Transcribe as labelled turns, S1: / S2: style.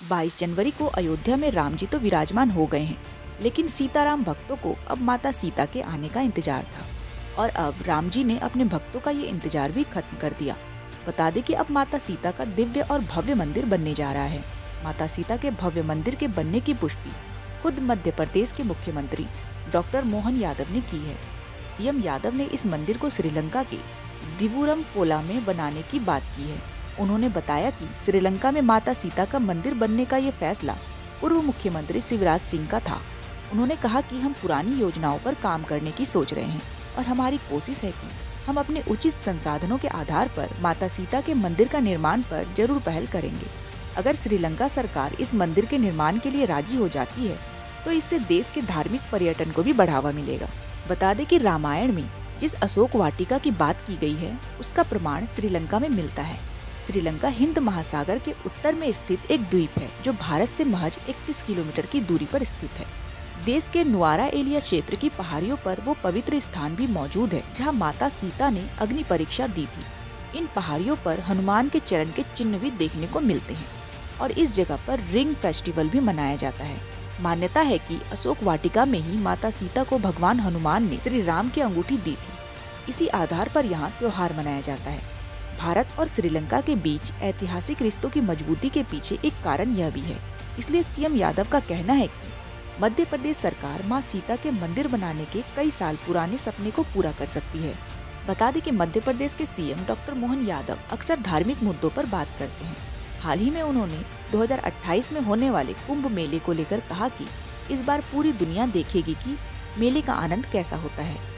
S1: 22 जनवरी को अयोध्या में राम जी तो विराजमान हो गए हैं, लेकिन सीताराम भक्तों को अब माता सीता के आने का इंतज़ार था। और अब राम जी ने अपने भक्तों का ये इंतज़ार भी खत्म कर दिया। बता दें कि अब माता सीता का दिव्य और भव्य मंदिर बनने जा रहा है। माता सीता के भव्य मंदिर के बनने की पुष्टि खुद मध्य प्रदेश के मुख्यमंत्री डॉक्टर मोहन यादव ने की है। सीएम यादव ने इस मंदिर को श्रीलंका के दिवुरम पोला में बनाने की बात की है। उन्होंने बताया कि श्रीलंका में माता सीता का मंदिर बनने का ये फैसला पूर्व मुख्यमंत्री शिवराज सिंह का था। उन्होंने कहा कि हम पुरानी योजनाओं पर काम करने की सोच रहे हैं और हमारी कोशिश है कि हम अपने उचित संसाधनों के आधार पर माता सीता के मंदिर का निर्माण पर ज़रूर पहल करेंगे। अगर श्रीलंका सरकार इस मंदिर के निर्माण के लिए राज़ी हो जाती है तो इससे देश के धार्मिक पर्यटन को भी बढ़ावा मिलेगा। बता दें कि रामायण में जिस अशोक वाटिका की बात की गई है, उसका प्रमाण श्रीलंका में मिलता है। श्रीलंका हिंद महासागर के उत्तर में स्थित एक द्वीप है, जो भारत से महज 31 किलोमीटर की दूरी पर स्थित है। देश के नुआरा एलिया क्षेत्र की पहाड़ियों पर वो पवित्र स्थान भी मौजूद है, जहाँ माता सीता ने अग्नि परीक्षा दी थी। इन पहाड़ियों पर हनुमान के चरण के चिन्ह भी देखने को मिलते हैं और इस जगह पर रिंग फेस्टिवल भी मनाया जाता है। मान्यता है कि अशोक वाटिका में ही माता सीता को भगवान हनुमान ने श्री राम की अंगूठी दी थी। इसी आधार पर यहाँ त्योहार मनाया जाता है। भारत और श्रीलंका के बीच ऐतिहासिक रिश्तों की मजबूती के पीछे एक कारण यह भी है। इसलिए सीएम यादव का कहना है कि मध्य प्रदेश सरकार माँ सीता के मंदिर बनाने के कई साल पुराने सपने को पूरा कर सकती है। बता दें कि मध्य प्रदेश के सीएम डॉक्टर मोहन यादव अक्सर धार्मिक मुद्दों पर बात करते हैं। हाल ही में उन्होंने 2028 में होने वाले कुंभ मेले को लेकर कहा कि इस बार पूरी दुनिया देखेगी कि मेले का आनंद कैसा होता है।